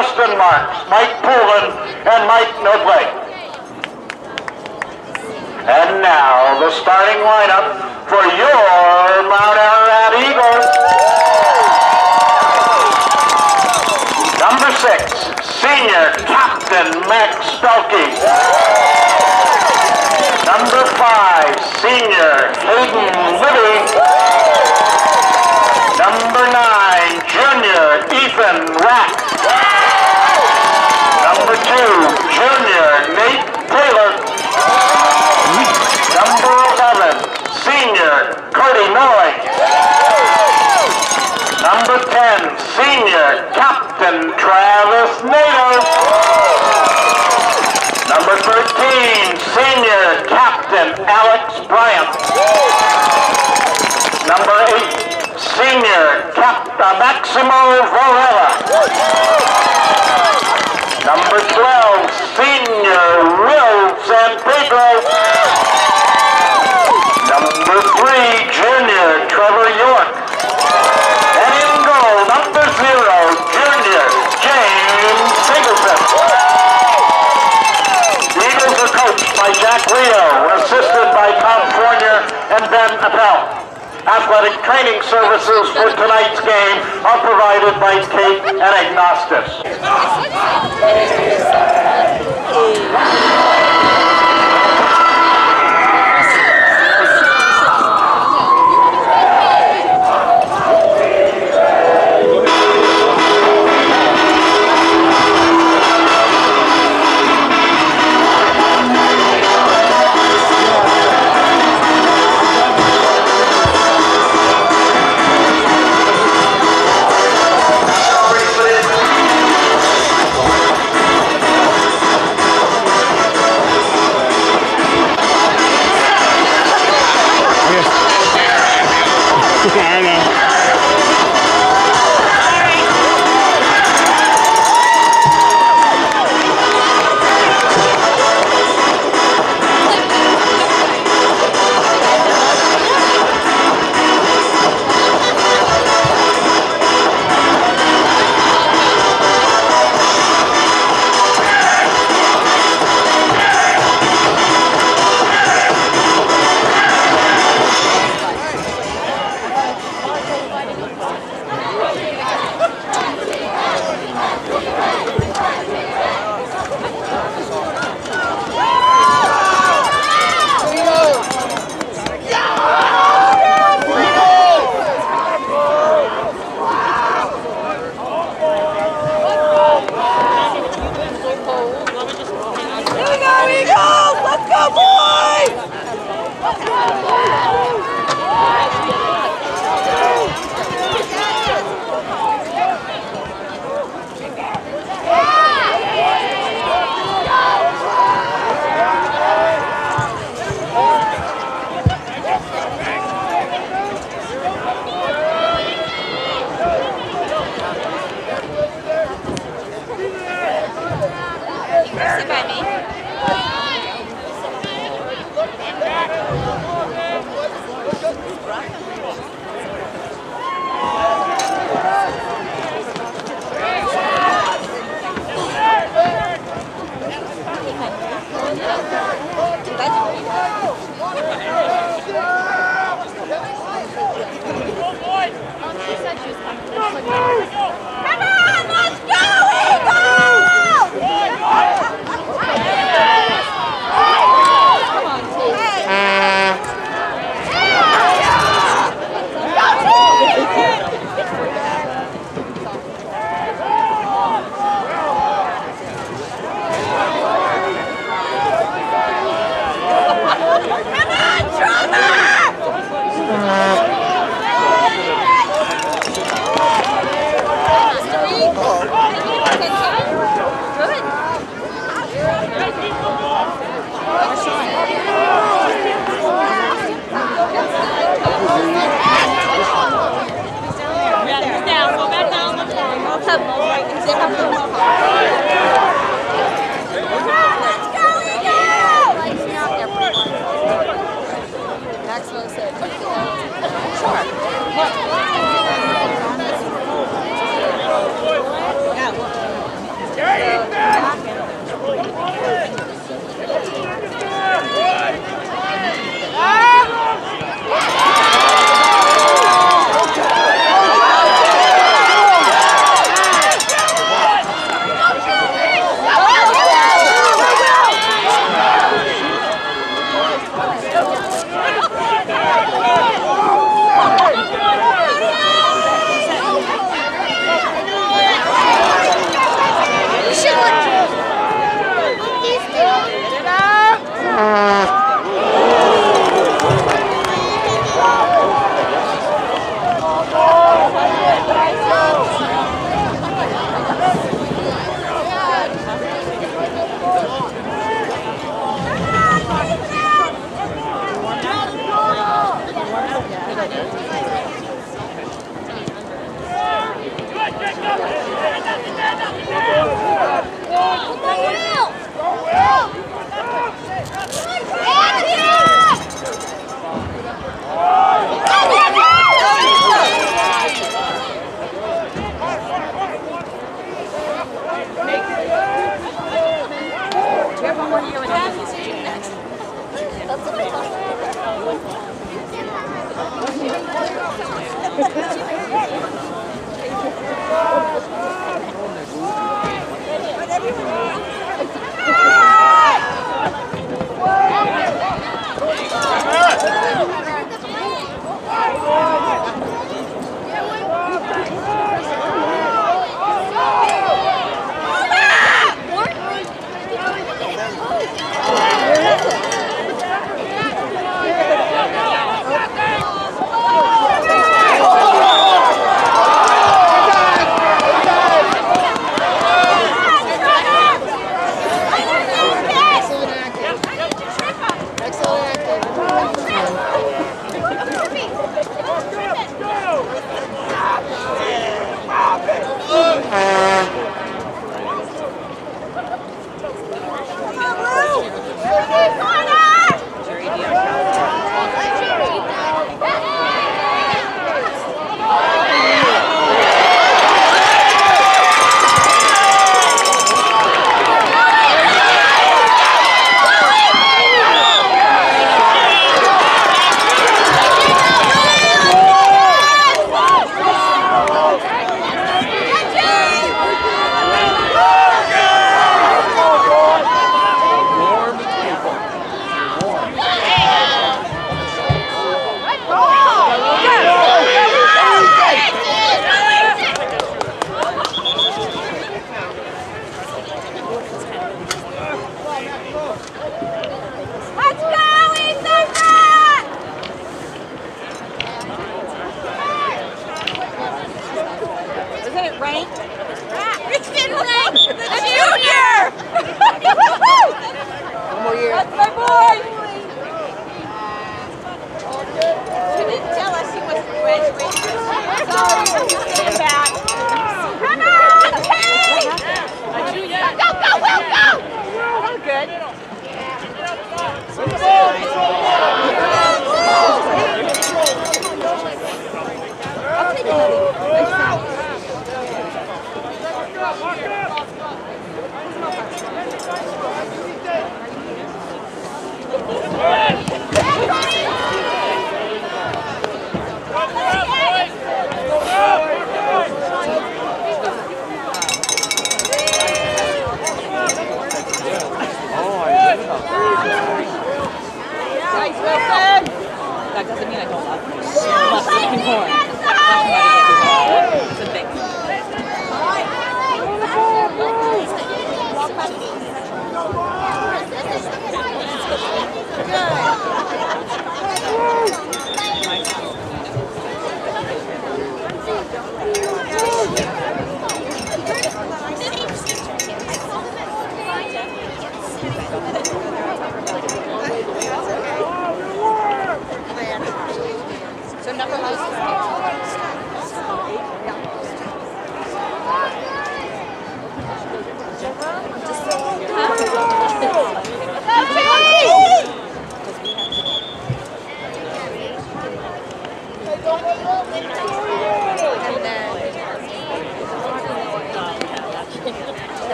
Justin Marks, Mike Poulin, and Mike Nobley. And now, the starting lineup for your Mount Ararat Eagles. Number six, senior captain Max Spelke. Number five, senior Hayden Libby. Number nine, junior Ethan Rack. Junior Nate Taylor. Number 11, senior Cody Noy. Number 10, senior Captain Travis Nader. Number 13, senior Captain Alex Bryant. Number 8, senior Captain Maximo Varela. Number 12, senior Will San Pedro. Number 3, junior Trevor York. And in goal, number 0, junior James Singleton. The Eagles are coached by Jack Rio, assisted by Tom Fournier and Ben Appel. Athletic training services for tonight's game are provided by Kate and Agnostis.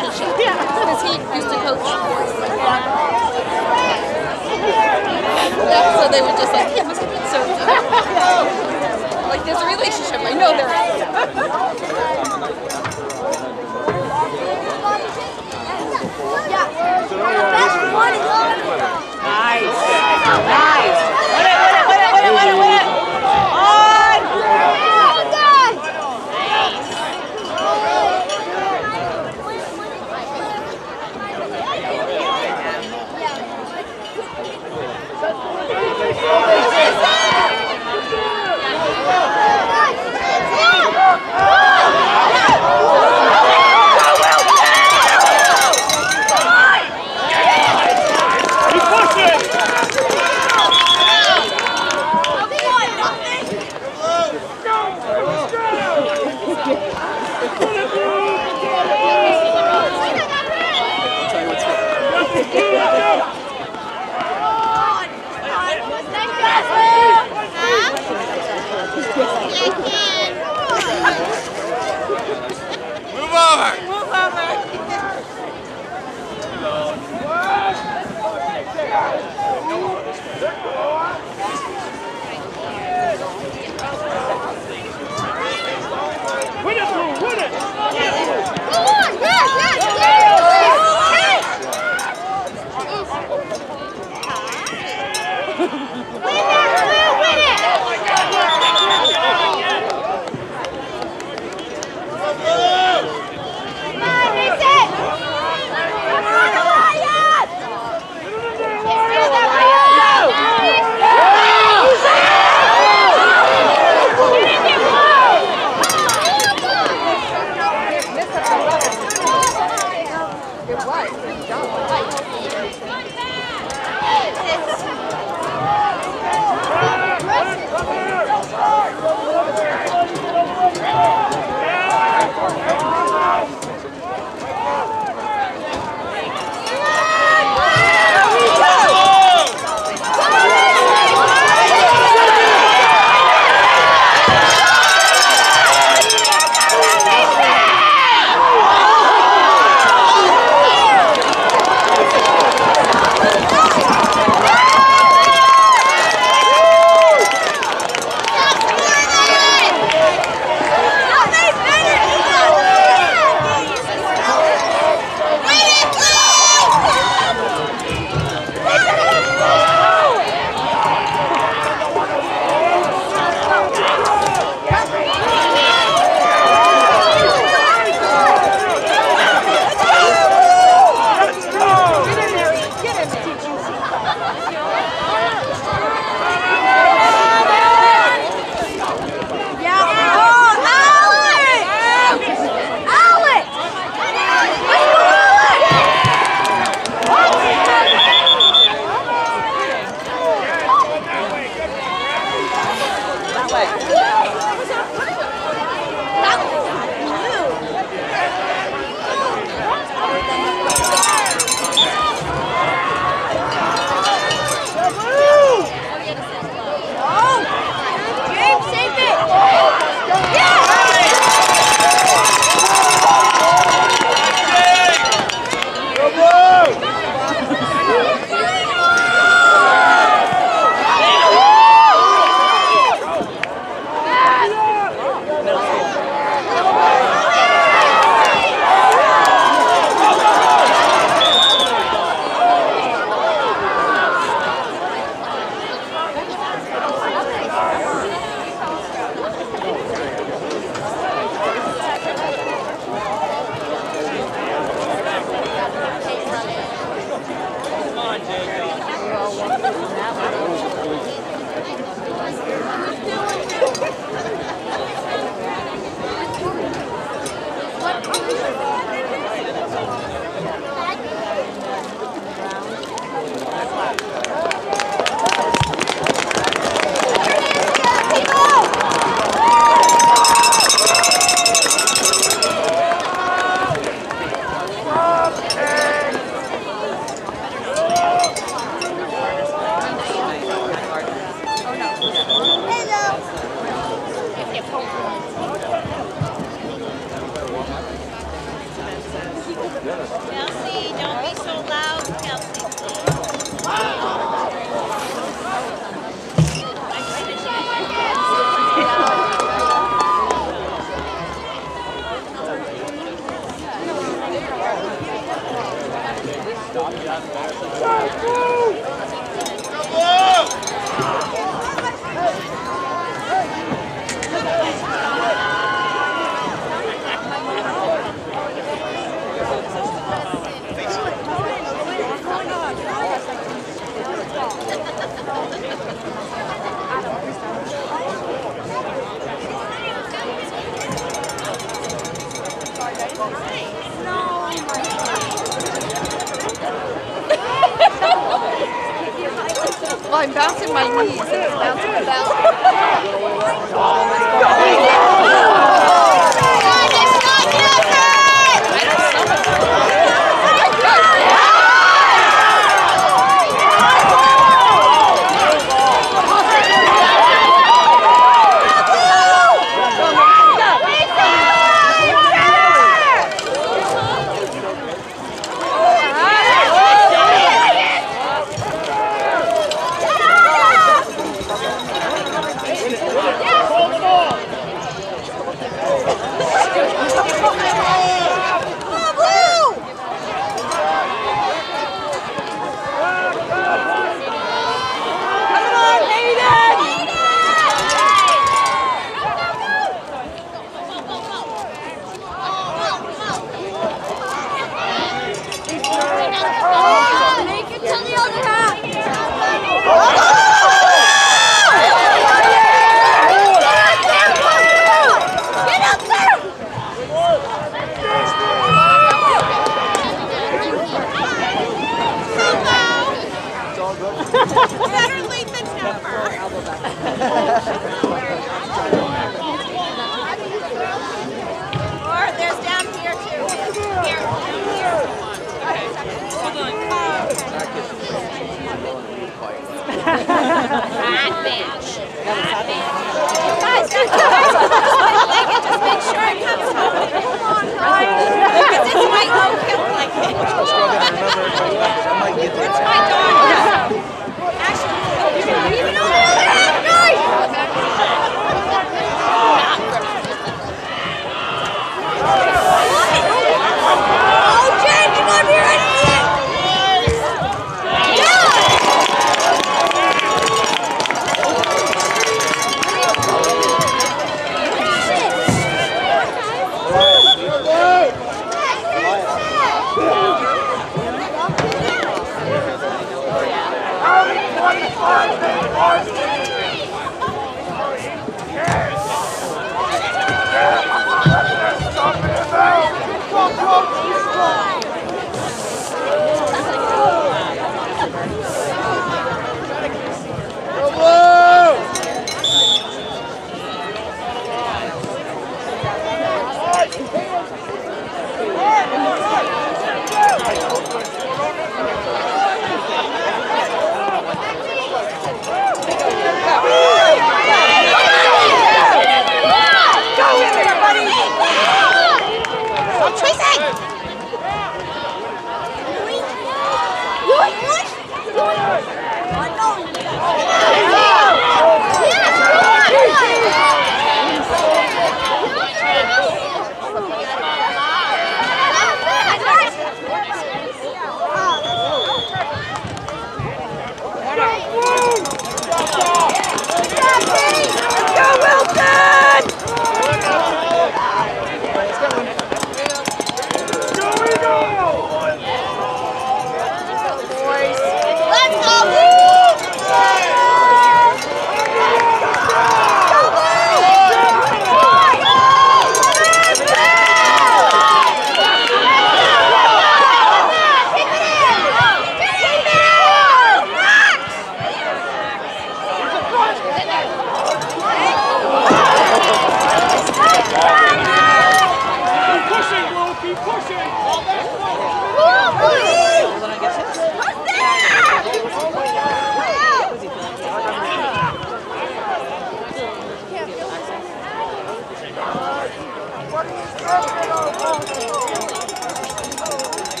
relationship. Yeah. Because he used to coach Yeah. so they would just like, yeah, Mr. So, like, there's a relationship. I know there is. Nice. Nice.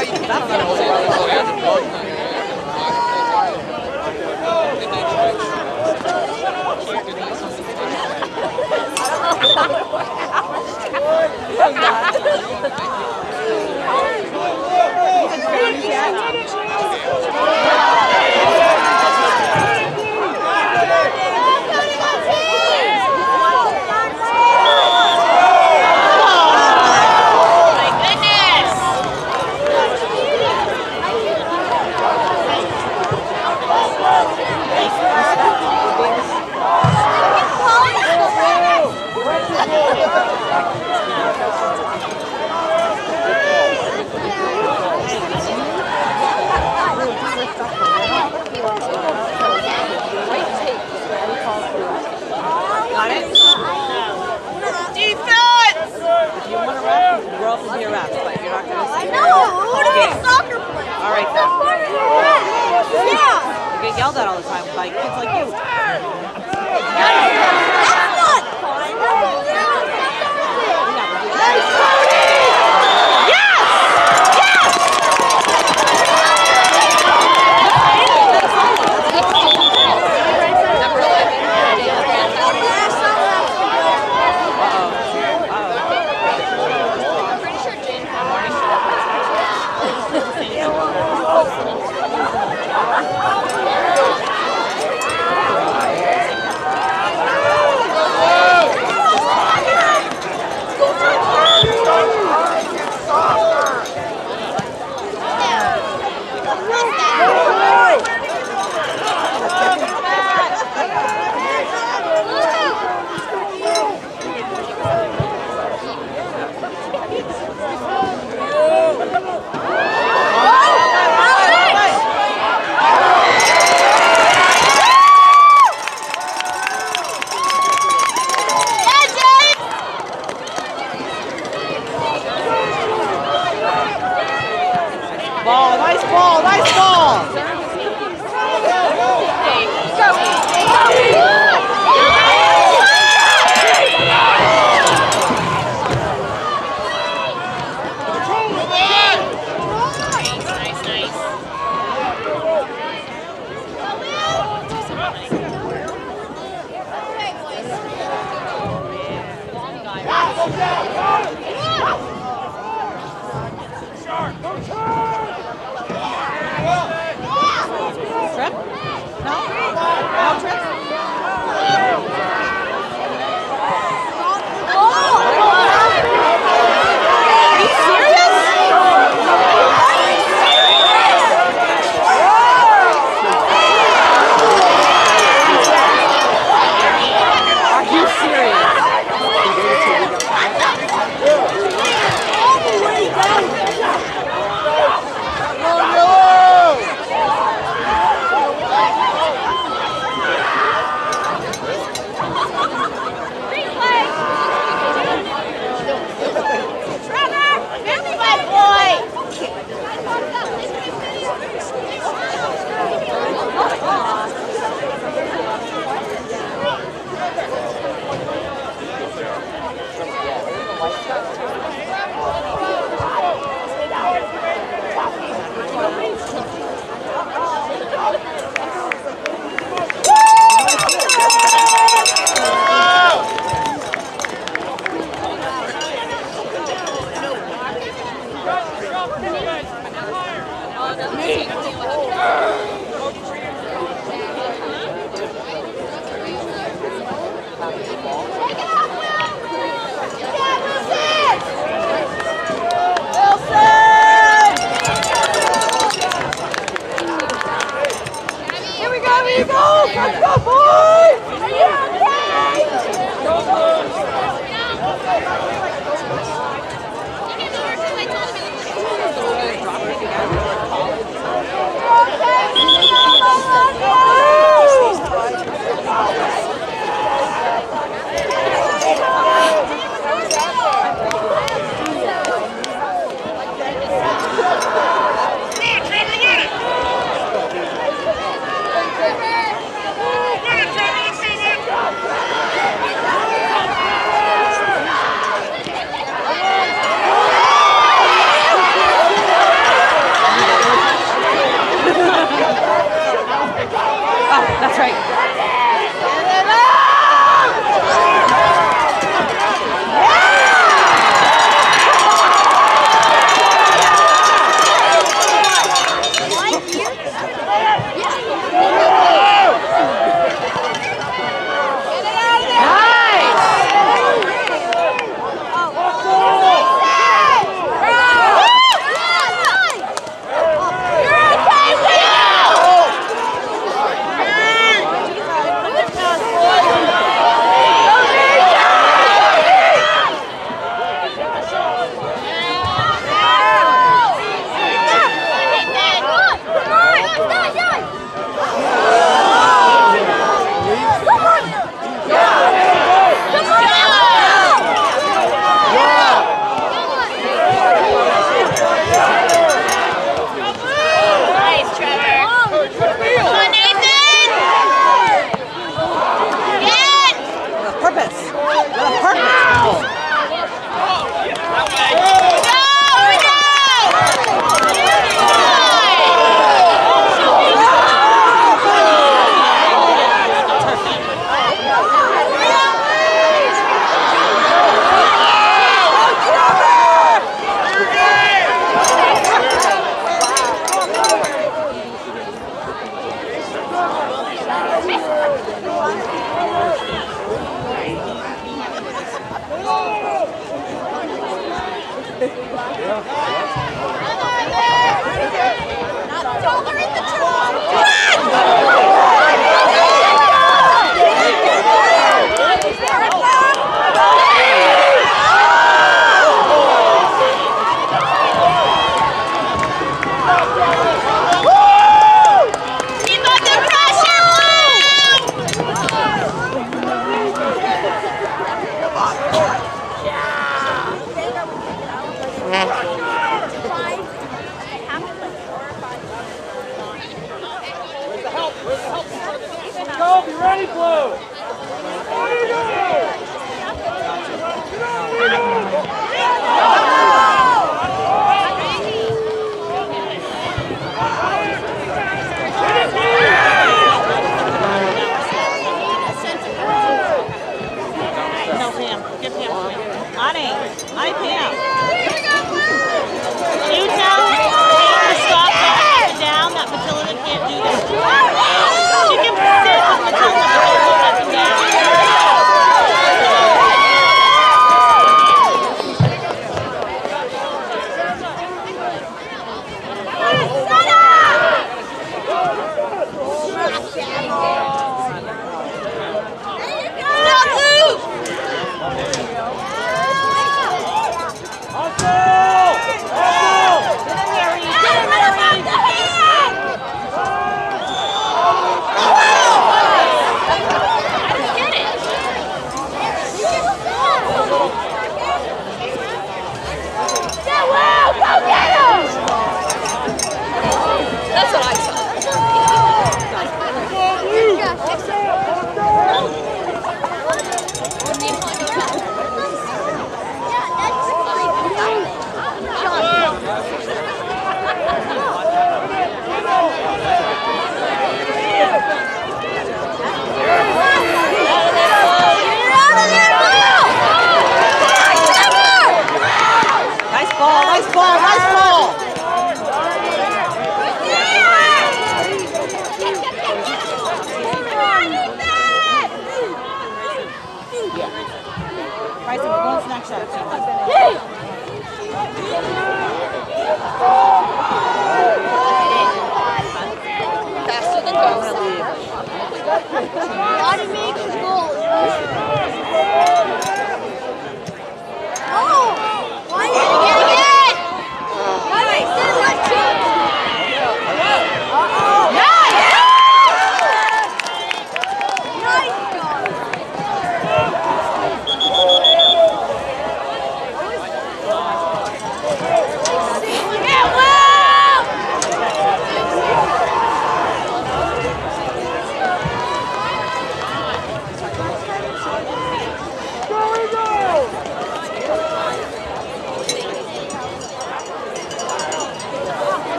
Yeah. right now. Yeah. You get yelled at all the time by kids like you.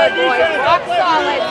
Solid, boys. Rock solid.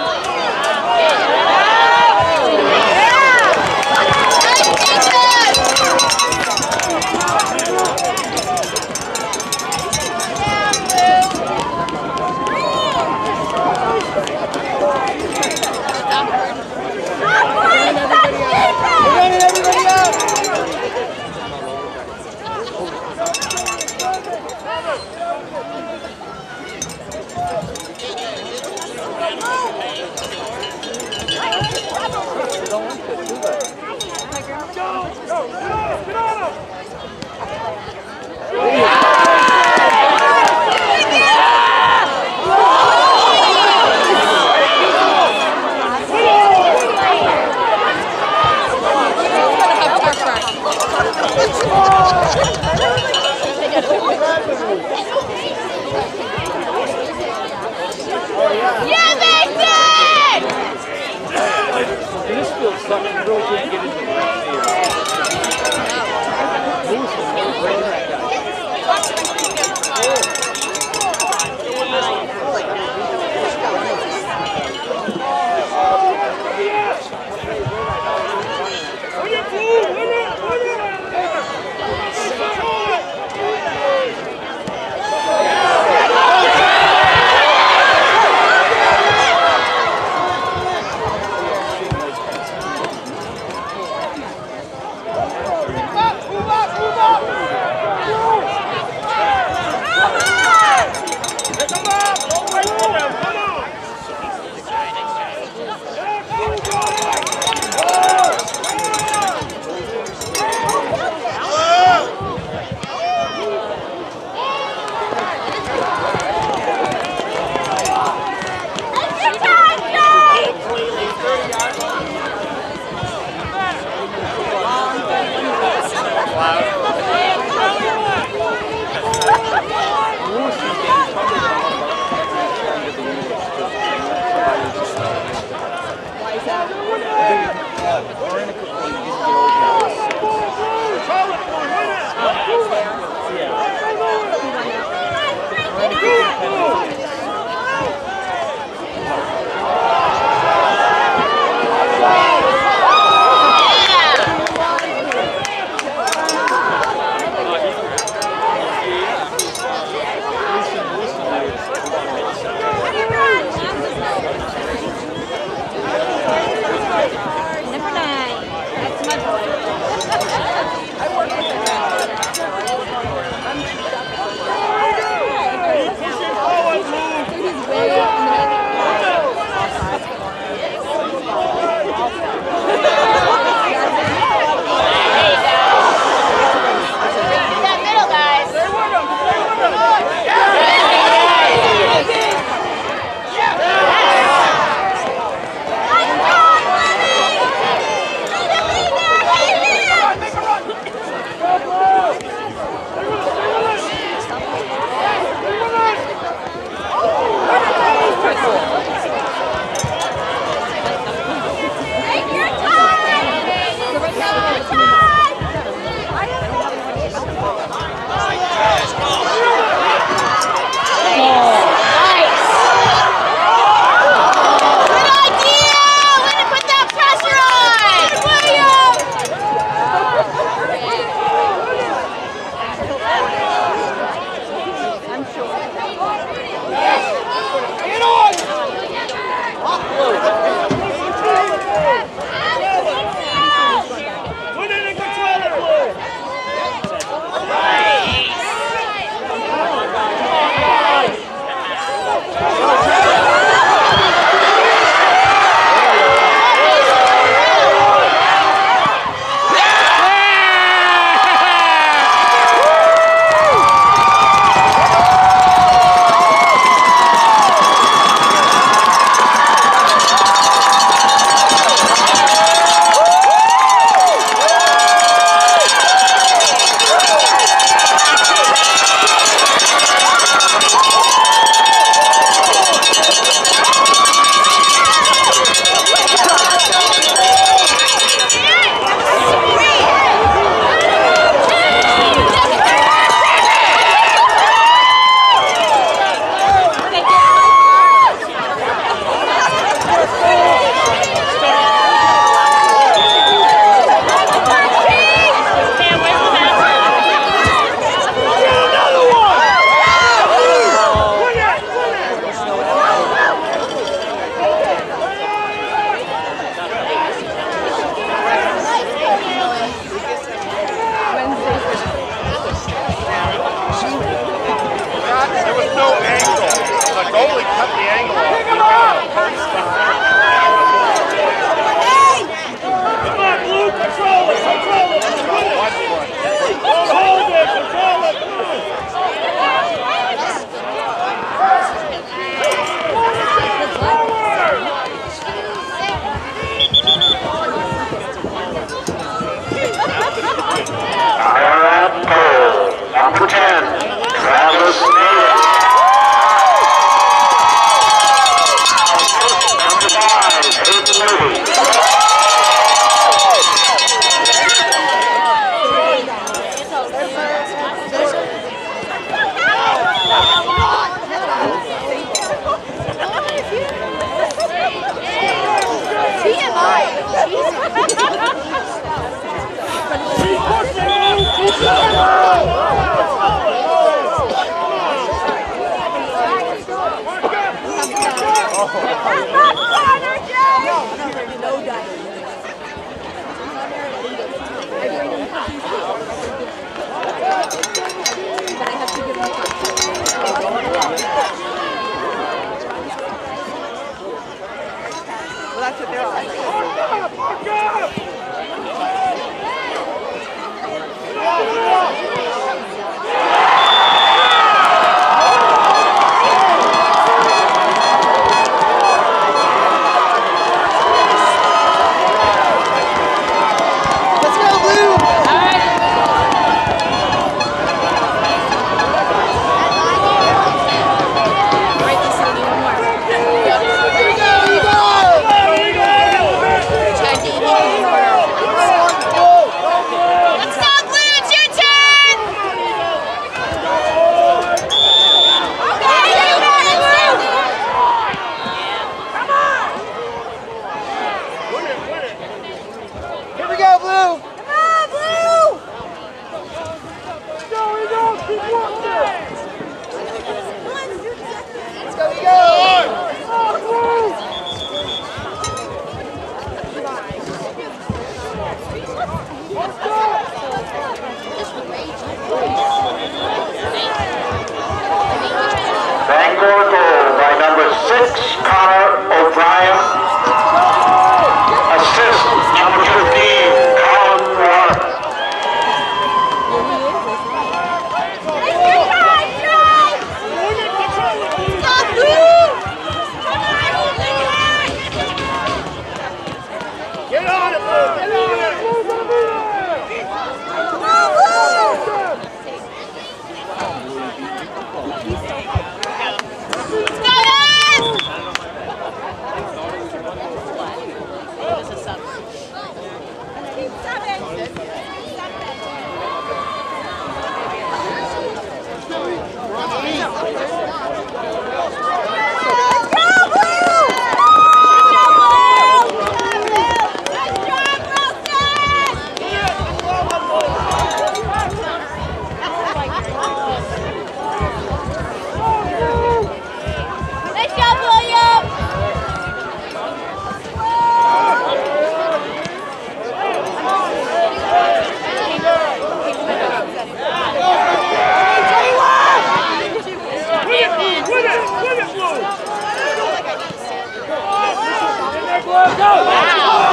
Go.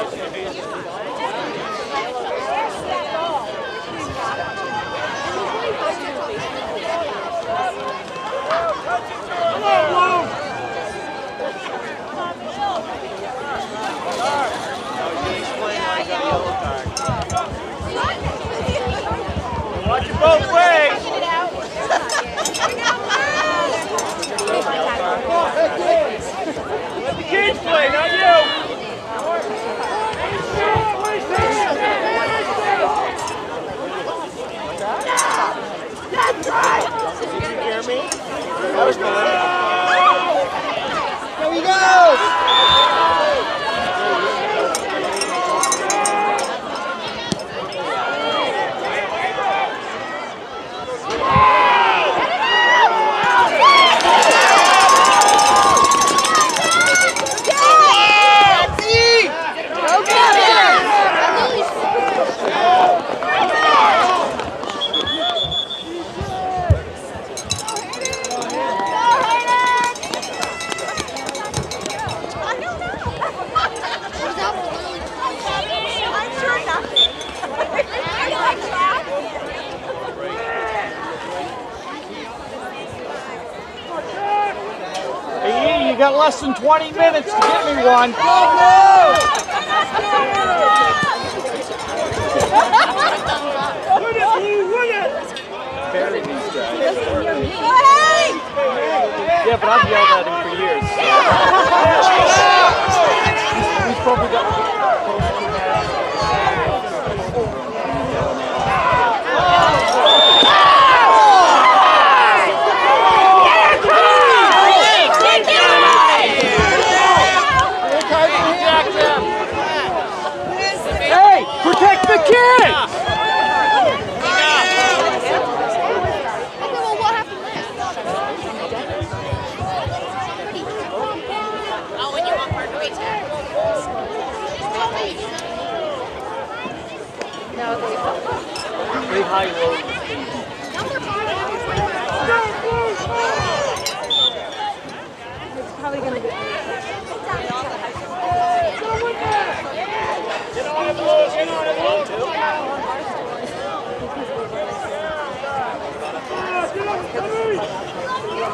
Watch it both ways. Let the kids play, not you. That was the limit. There we go! less than 20 minutes to get me one. Yeah, but I've yelled at him for years. He's probably got...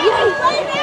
Yes!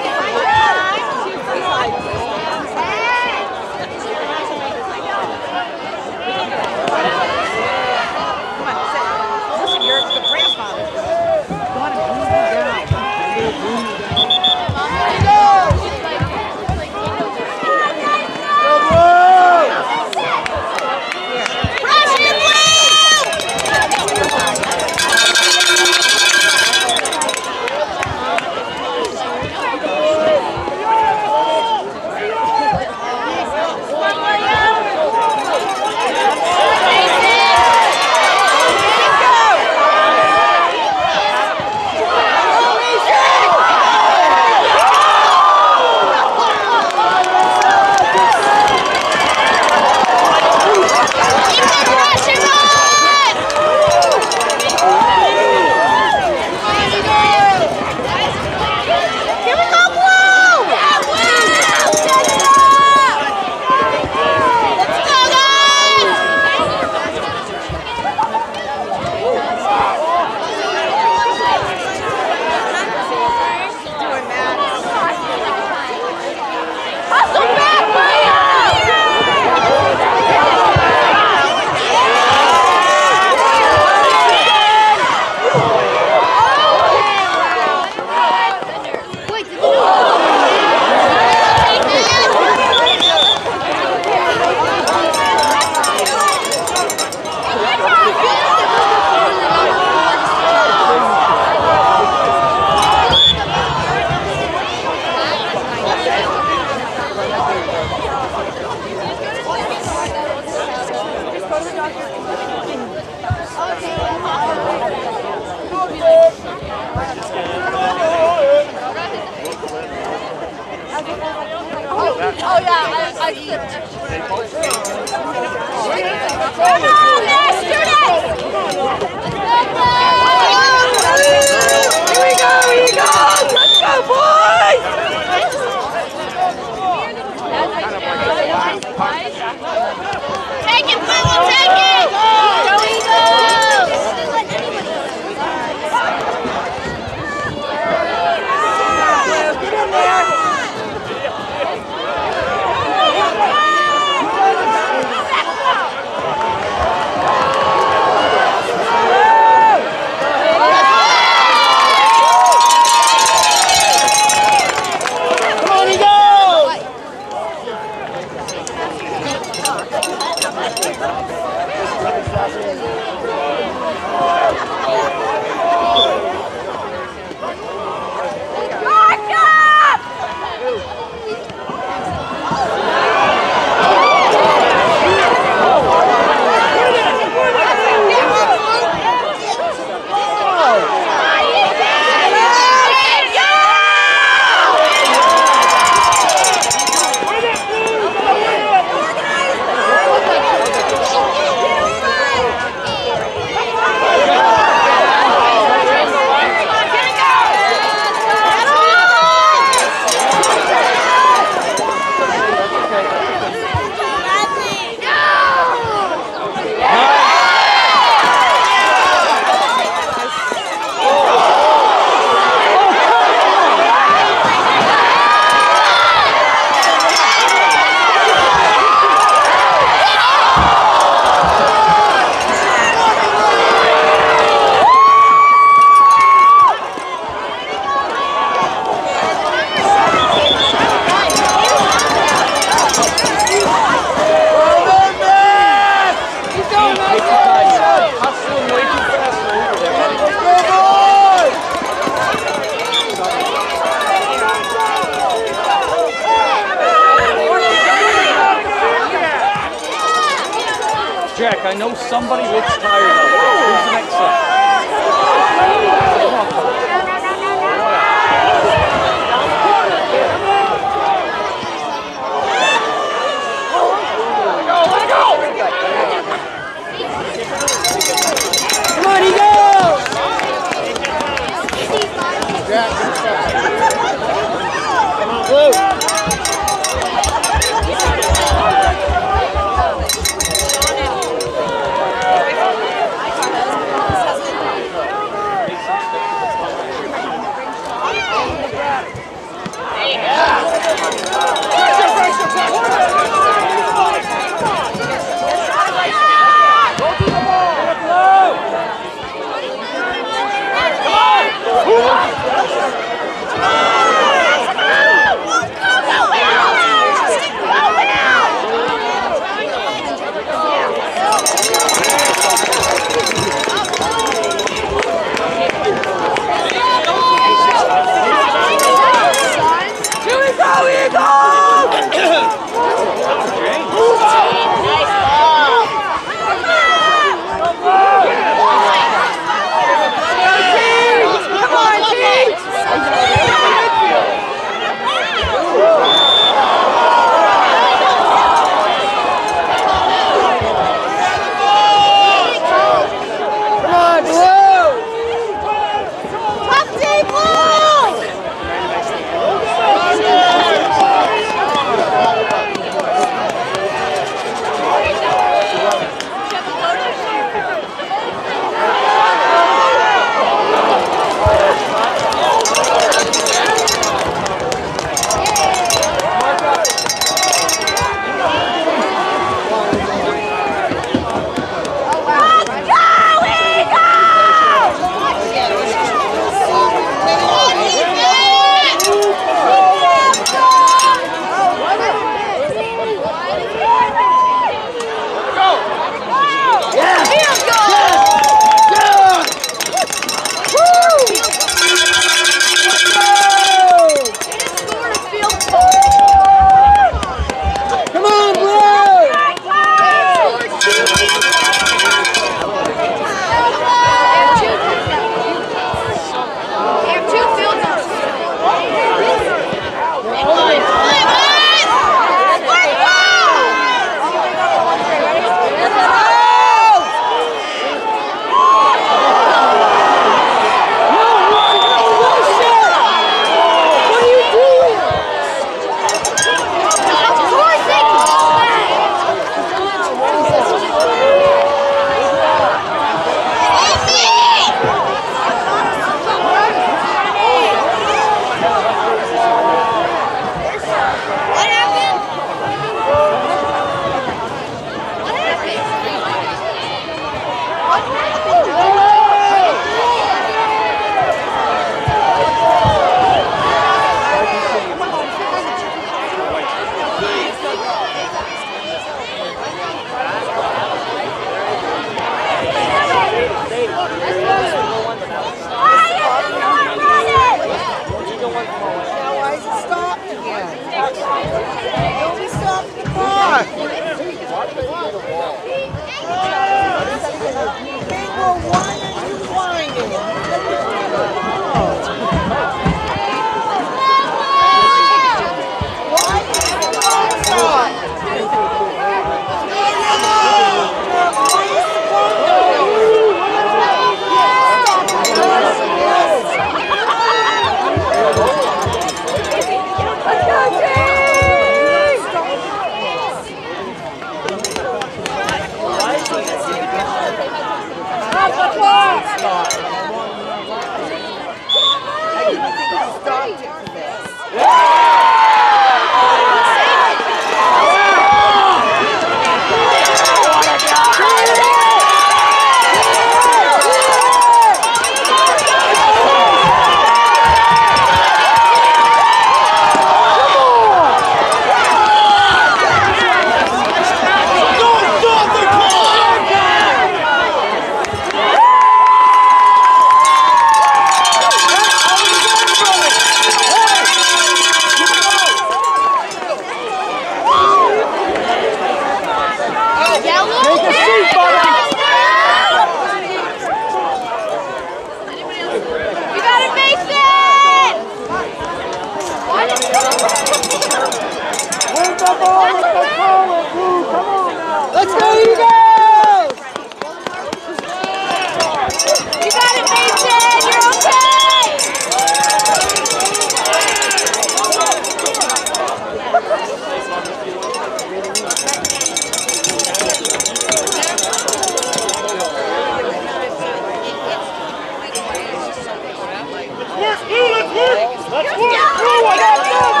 这是我的这